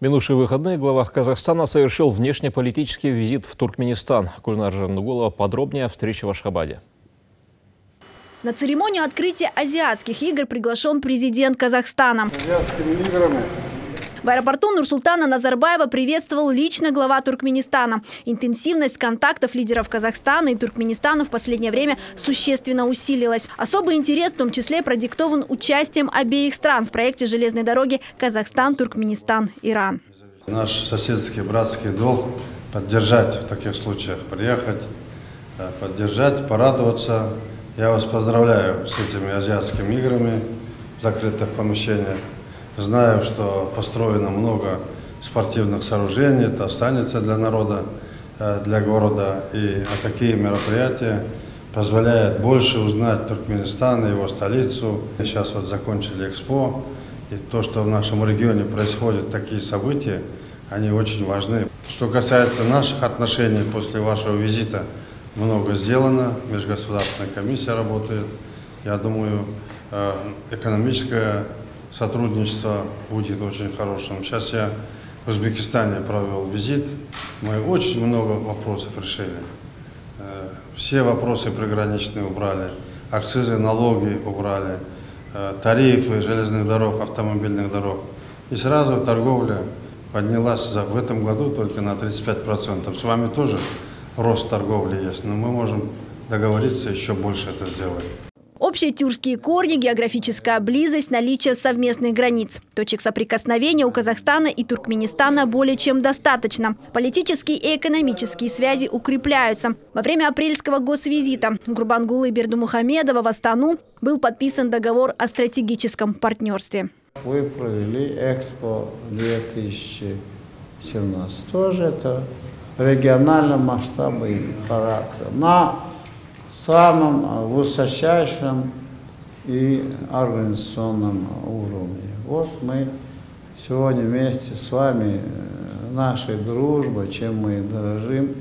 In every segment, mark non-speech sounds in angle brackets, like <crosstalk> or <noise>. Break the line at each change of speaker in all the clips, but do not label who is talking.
Минувшие выходные глава Казахстана совершил внешнеполитический визит в Туркменистан. Кульнар Жанугулова подробнее о встрече в Ашхабаде.
На церемонию открытия азиатских игр приглашен президент Казахстана.
Азиатскими играми
в аэропорту Нурсултана Назарбаева приветствовал лично глава Туркменистана. Интенсивность контактов лидеров Казахстана и Туркменистана в последнее время существенно усилилась. Особый интерес в том числе продиктован участием обеих стран в проекте железной дороги Казахстан, Туркменистан, Иран.
Наш соседский братский долг поддержать в таких случаях, приехать, э, поддержать, порадоваться. Я вас поздравляю с этими азиатскими играми в закрытых помещениях. Знаю, что построено много спортивных сооружений, это останется для народа, э, для города. И такие мероприятия позволяют больше узнать Туркменистан, его столицу. Сейчас вот закончили Экспо, и то, что в нашем регионе происходят такие события, они очень важны. Что касается наших отношений после вашего визита, много сделано, межгосударственная комиссия работает. Я думаю, э, экономическая сотрудничество будет очень хорошим. Сейчас я в Узбекистане провел визит, мы очень много вопросов решили. Э, все вопросы приграничные убрали, акцизы, налоги убрали, э, тарифы железных дорог, автомобильных дорог. И сразу торговля поднялась в этом году только на 35%. С вами тоже рост торговли есть, но мы можем договориться еще больше это сделать.
Общие тюркские корни, географическая близость, наличие совместных границ. Точек соприкосновения у Казахстана и Туркменистана более чем достаточно. Политические и экономические связи укрепляются. Во время апрельского госвизита Гурбангулы Бердумухамедова в Астану был подписан договор о стратегическом партнерстве.
Вы провели Экспо 2017. Тоже это регионального масштаба и характера. На самом высочайшем и организационном уровне. Вот мы сегодня вместе с вами э, нашей дружбой, чем мы дорожим,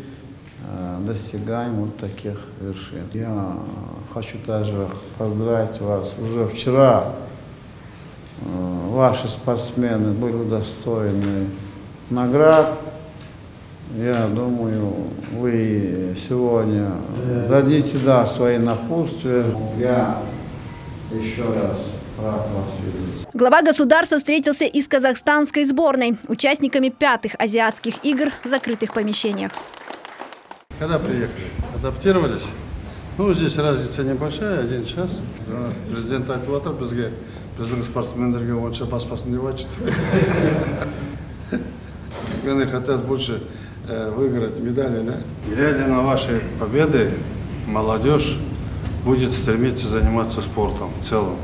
э, достигаем вот таких вершин. Я хочу также поздравить вас. Уже вчера э, ваши спортсмены были удостоены наград я думаю, вы сегодня дадите да, свои напутствия. Я еще раз рад вас видеть.
Глава государства встретился и с казахстанской сборной, участниками пятых азиатских игр в закрытых помещениях.
Когда приехали? Адаптировались? Ну, здесь разница небольшая, один час. Президент айтып отыр бізге біздің спортсмендерге онша баспасын деп айтшы они хотят больше Э, выиграть медали, да? Глядя на ваши победы, молодежь будет стремиться заниматься спортом в целом.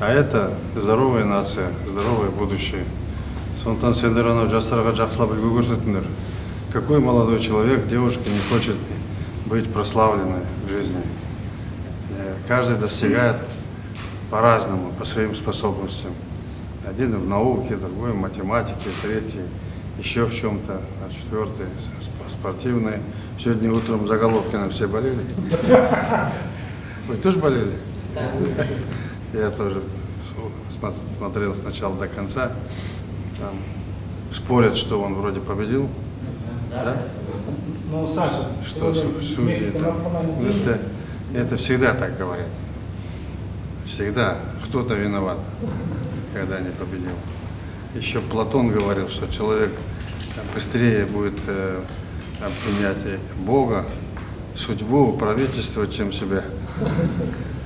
А это здоровая нация, здоровое будущее. Сонтан Сендеранов жастарға жақсылап үлгі көрсетіңдер. Какой молодой человек, девушка не хочет быть прославленной в жизни? Э, каждый достигает по-разному, по своим способностям. Один в науке, другой в математике, третий еще в чем-то, а четвертый спортивный. Сегодня утром заголовки на все болели. <laughs> Вы тоже болели? Я тоже смотрел сначала до конца. Там спорят, что он вроде победил. Да?
Ну, Саша,
что судьи там. Это, это всегда так говорят. Всегда кто-то виноват, когда не победил. Еще Платон говорил, что человек быстрее будет э, принять Бога, судьбу, правительство, чем себя.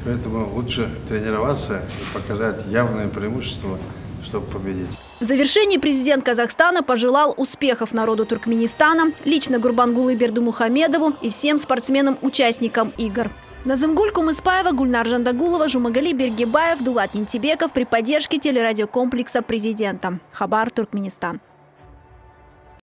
Поэтому лучше тренироваться и показать явное преимущество, чтобы победить.
В завершении президент Казахстана пожелал успехов народу Туркменистана, лично Гурбангулы Бердумухамедову и всем спортсменам-участникам игр. Назымгуль Кумыспаева, Гульнар Жандагулова, Жумагали Бергебаев, Дулат Янтибеков при поддержке телерадиокомплекса президента. Хабар, Туркменистан.